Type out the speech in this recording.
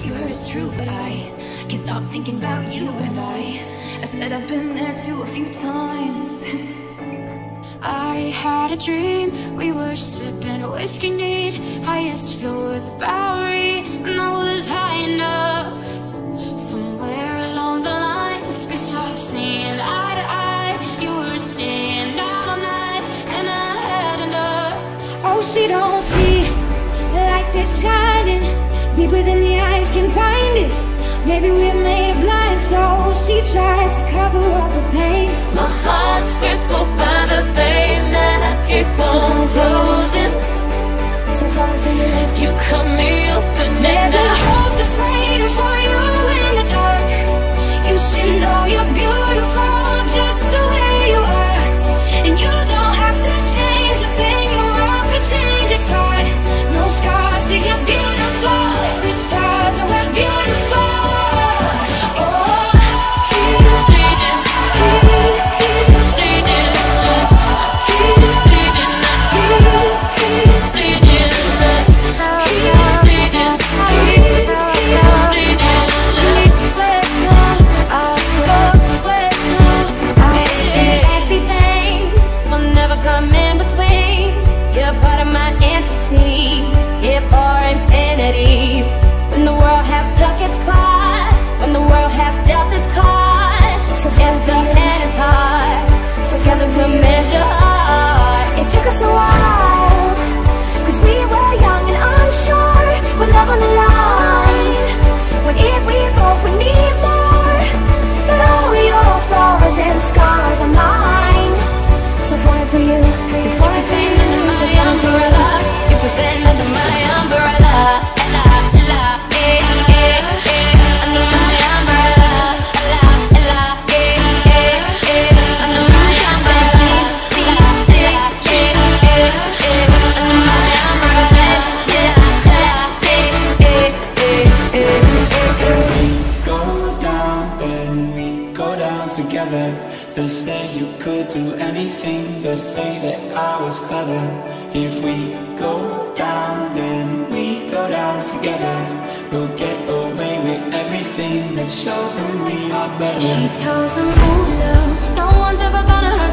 What you heard is true, but I can't stop thinking about you and I. I said I've been there too a few times. I had a dream, we were sipping whiskey neat Highest floor of the Bowery, and I was high enough Somewhere along the lines, we stopped seeing eye to eye You were staying out all night, and I had enough Oh, she don't see light that's shining Deeper than the eyes can find it. Maybe we're made of blind so She tries to cover up her pain. My heart's crippled by the vein that I keep on closing. So far from you You cut me open There's and a I hope that's waiting for you They'll say you could do anything, they'll say that I was clever. If we go down, then we go down together. We'll get away with everything that shows them we are better. She tells him, oh no, no one's ever gonna hurt